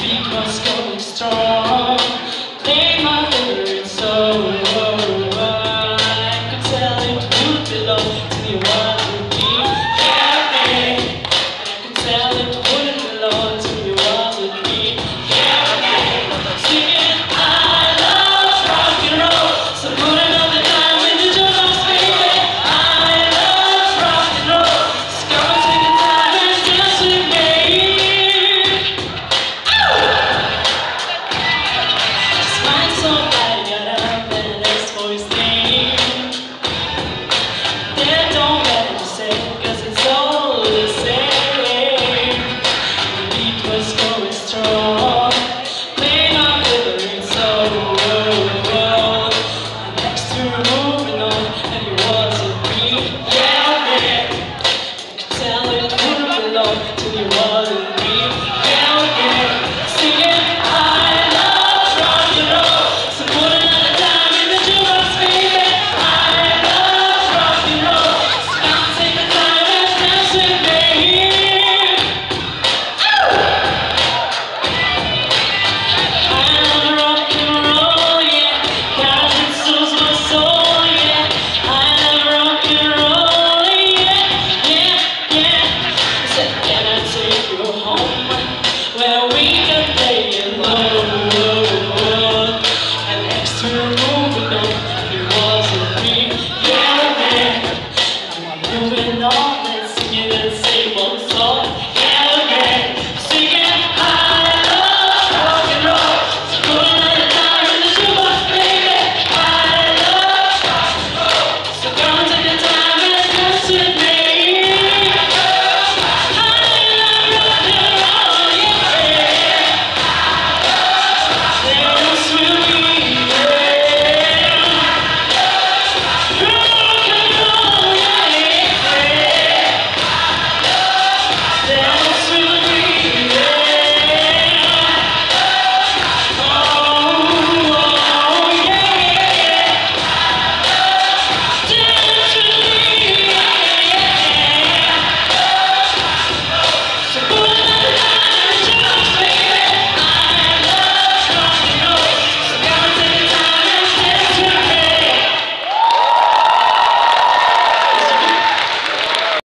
keep us going strong. what it means.